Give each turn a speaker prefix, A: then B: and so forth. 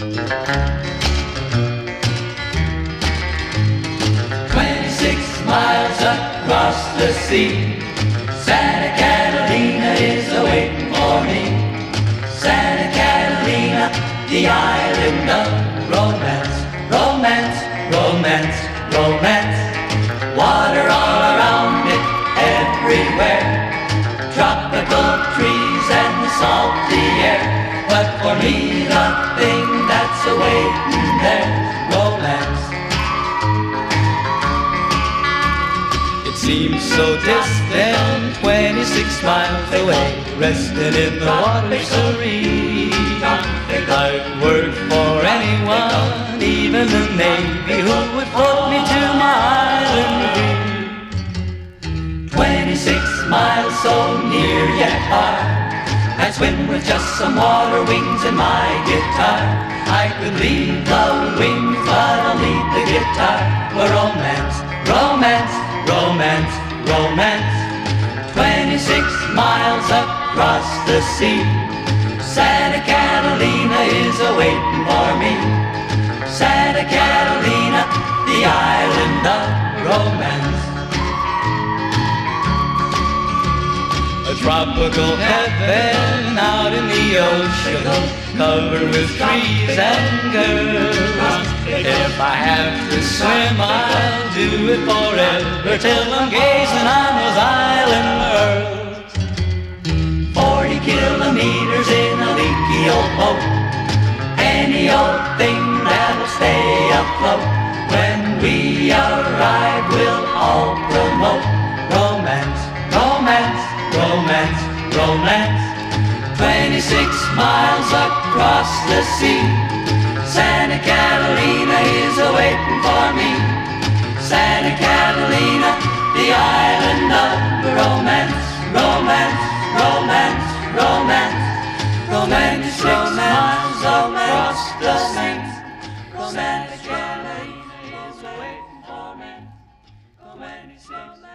A: Twenty-six miles across the sea, Santa Catalina is awaiting for me. Santa Catalina, the island of romance, romance, romance, romance. Water all around it, everywhere. Tropical trees and the salty air. But for me, the thing that's awaiting there, romance. It seems so distant, 26 miles away, resting in the water serene. I'd work for anyone, even the Navy, who would float me to my island dream. 26 miles so near yet far. I'd swim with just some water wings and my guitar. I could leave the wings, but I'll leave the guitar for romance, romance, romance, romance. 26 miles across the sea. Santa Catalina is awaiting for me. Santa Catalina, the island of romance. A tropical heaven the ocean, covered with trees and girls. If I have to swim, I'll do it forever till I'm gazing on those island girls. Forty kilometers in a leaky old boat, any old thing that'll stay afloat. When we arrive, we'll all promote romance, romance, romance, romance. 26 miles across the sea. Santa Catalina is waiting for me. Santa Catalina, the island of romance, romance, romance, romance. Romance, romance, across the sea. Romance, Catalina is waiting for me. Romance, romance.